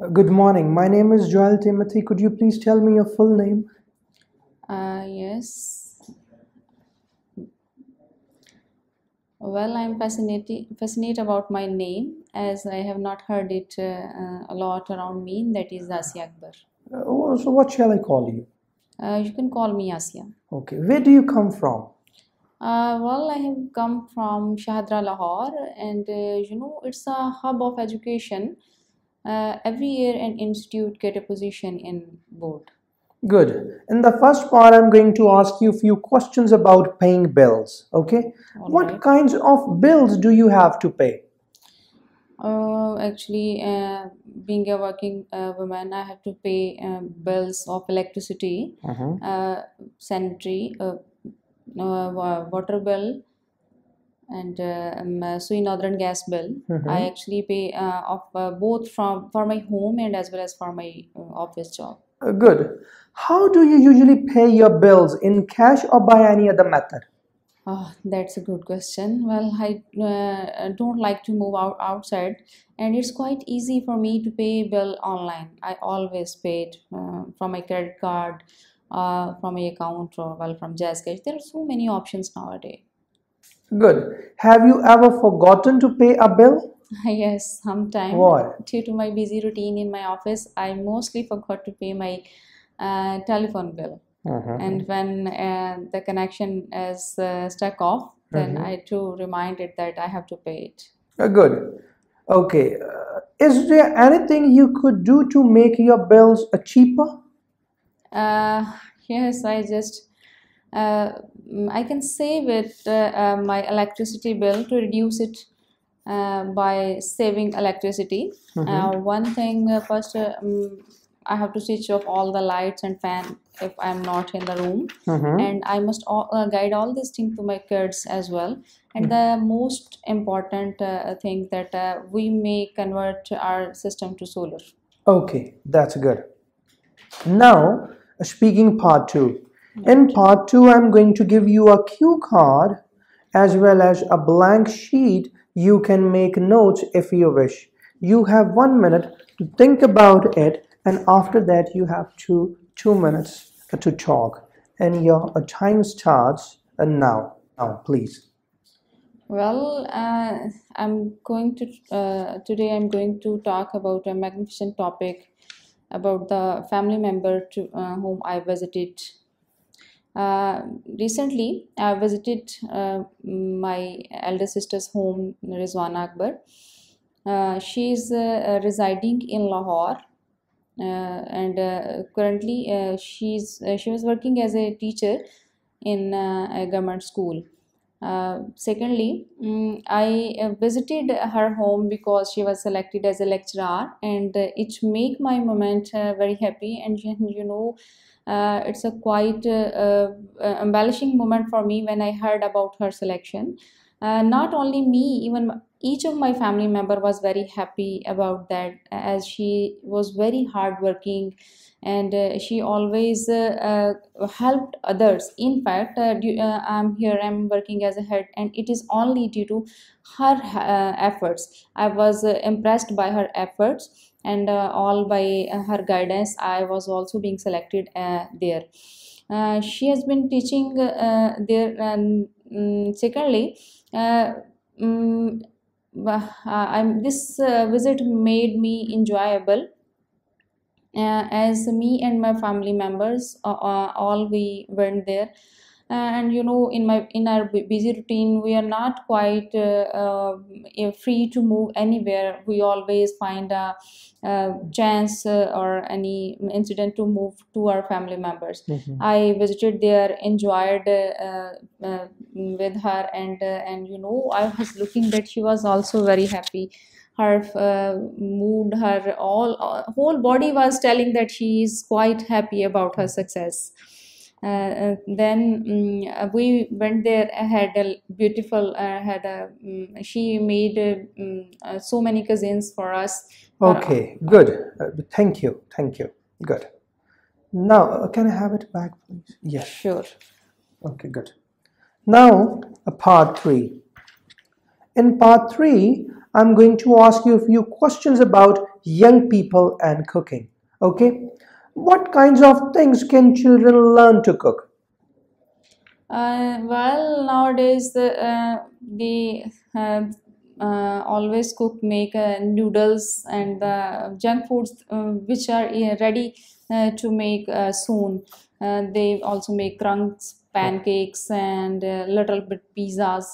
Good morning. My name is Joel Timothy. Could you please tell me your full name? Uh, yes. Well, I'm fascinated fascinated about my name as I have not heard it uh, uh, a lot around me. That is Asya Akbar. Uh, oh, so what shall I call you? Uh, you can call me Asya. Okay. Where do you come from? Uh, well, I have come from Shahdara, Lahore, and uh, you know it's a hub of education. Uh, every year, an institute get a position in board. Good. In the first part, I'm going to ask you a few questions about paying bills. Okay. All What right. kinds of bills do you have to pay? Uh, actually, uh, being a working uh, woman, I have to pay uh, bills of electricity, Mhm. uh, sanitary, uh, uh, water bill, and uh, um, uh, Sui Northern gas bill. Mhm. I actually pay uh, of uh, both from for my home and as well as for my uh, office job. Uh, Good. How do you usually pay your bills in cash or by any other method? Oh, that's a good question. Well, I uh, don't like to move out outside, and it's quite easy for me to pay bill online. I always pay it uh, from my credit card, uh, from my account, or well, from JazzCash. There are so many options nowadays. Good. Have you ever forgotten to pay a bill? Yes, sometimes. Why? due to my busy routine in my office, I mostly forgot to pay my uh, telephone bill. Mhm. And when uh, the connection is uh, stuck off, then Mhm. I too reminded that I have to pay it. Uh, Good. Okay. Uh, is there anything you could do to make your bills uh, cheaper? Uh, yes, I just I can save it uh, uh, my electricity bill to reduce it uh, by saving electricity. Uh, one thing uh, first, uh, um, I have to switch off all the lights and fan if I'm not in the room, Mhm. and I must all, uh, guide all these things to my kids as well. And the most important uh, thing that uh, we may convert our system to solar. Okay, that's good. Now, uh, speaking part two. In part two, I'm going to give you a cue card as well as a blank sheet. You can make notes if you wish. You have one minute to think about it, and after that, you have two two minutes to talk. And your uh, time starts uh, now. Now, please. Well, uh, I'm going to uh, today. I'm going to talk about a magnificent topic about the family member to uh, whom I visited. Uh, recently, I visited uh, my elder sister's home, Rizwana Akbar. Uh, she is uh, uh, residing in Lahore, uh, and currently she's she was working as a teacher in a government school. Uh, secondly, mm, I uh, visited her home because she was selected as a lecturer, and uh, it make my moment uh, very happy. And you know, uh, it's a quite uh, embellishing moment for me when I heard about her selection. Not only me, even each of my family member was very happy about that, as she was very hardworking and uh, she always uh, uh, helped others. In fact uh, uh, i'm here i'm working as a head and it is only due to her uh, efforts. I was impressed by her efforts and all by her guidance. I was also being selected there. She has been teaching there and mm, secondly uh, I'm, this uh, visit made me enjoyable. Uh, as me and my family members uh, uh, all we went there. Uh, and you know in my in our busy routine we are not quite uh, uh, free to move anywhere. We always find a, a chance uh, or any incident to move to our family members. I visited there enjoyed uh, uh, with her and uh, and you know i was looking that she was also very happy her uh, mood her all uh, whole body was telling that she is quite happy about her success uh, uh, then uh, we went there I had a beautiful uh, had a mm, she made uh, uh, so many cousins for us Okay, good. Uh, thank you. Thank you. Good. Now, uh, can I have it back, please? Yes. sure Okay, good. Now, part three. In part three, I'm going to ask you a few questions about young people and cooking. Okay? What kinds of things can children learn to cook? Uh, well, nowadays the uh, they uh, uh, always cook make uh, noodles and the junk foods uh, which are ready to make soon. They also make crumbs, pancakes, and uh, little bit pizzas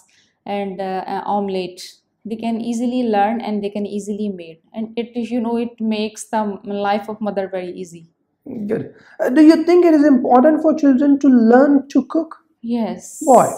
and uh, omelette. They can easily learn and they can easily make, and it you know it makes the life of mother very easy. Good. Uh, do you think it is important for children to learn to cook? Yes. Why?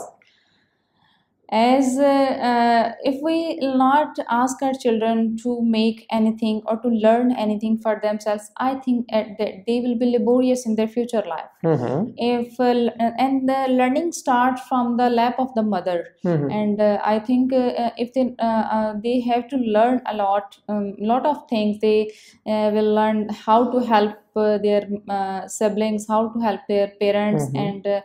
As uh, uh, if we not ask our children to make anything or to learn anything for themselves i think uh, that they will be laborious in their future life Mm-hmm. if uh, and the learning starts from the lap of the mother Mm-hmm. and uh, i think uh, uh, if they uh, uh, they have to learn a lot um, lot of things they uh, will learn how to help uh, their uh, siblings how to help their parents Mm-hmm. and uh,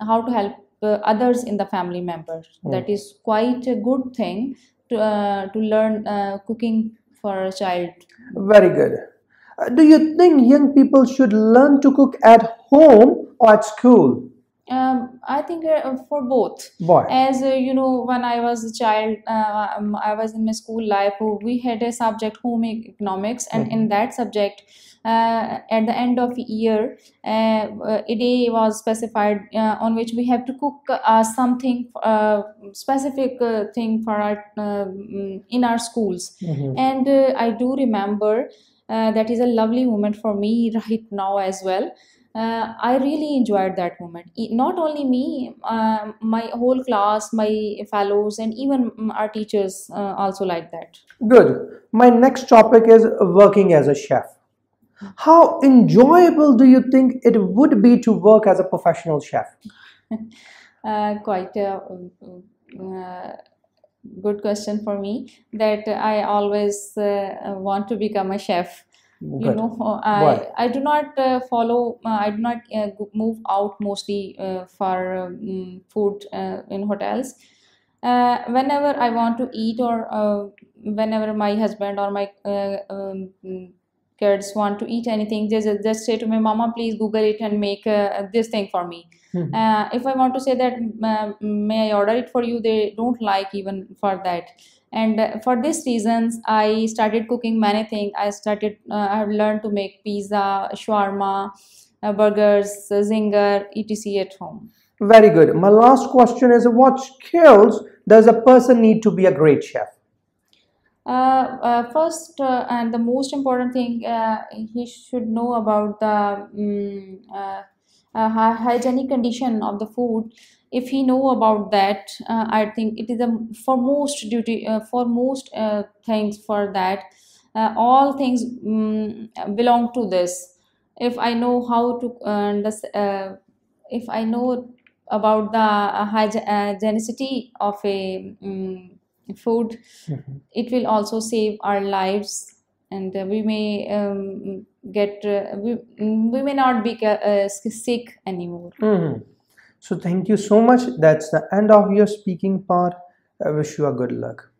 how to help uh, others in the family members that is quite a good thing to uh, to learn uh, cooking for a child Very good. Uh, do you think young people should learn to cook at home or at school? Um, i think uh, for both Why? as uh, you know when i was a child uh, um, i was in my school life we had a subject home economics and in that subject uh, at the end of the year uh, a day was specified uh, on which we have to cook uh, something uh, specific uh, thing for our mm, in our schools Mhm. and uh, i do remember uh, that is a lovely moment for me right now as well uh, i really enjoyed that moment not only me um, my whole class my fellows and even our teachers uh, also like that Good. My next topic is working as a chef. How enjoyable do you think it would be to work as a professional chef? uh, quite a uh, good question for me that i always uh, want to become a chef you Good. know Why? i i do not uh, follow uh, i do not uh, move out mostly uh, for um, food uh, in hotels uh, whenever i want to eat or uh, whenever my husband or my uh, um, kids want to eat anything they just, just say to me mama please google it and make uh, this thing for me Mhm. uh, if i want to say that uh, may i order it for you they don't like even for that and uh, for these reasons i started cooking many things i started uh, i have learned to make pizza shawarma uh, burgers zinger etc at home Very good. My last question is what skills does a person need to be a great chef? Uh, uh, first uh, and the most important thing he should know about the um, uh, hygienic condition of the food. If he know about that uh, i think it is a for most duty uh, for most uh, things for that all things um, belong to this. If i know how to uh, if i know about the hyg- hygienicity of a um, food it will also save our lives and uh, we may um, get uh, we, we may not be uh, sick anymore Mhm. So, thank you so much. That's the end of your speaking part. I wish you a good luck.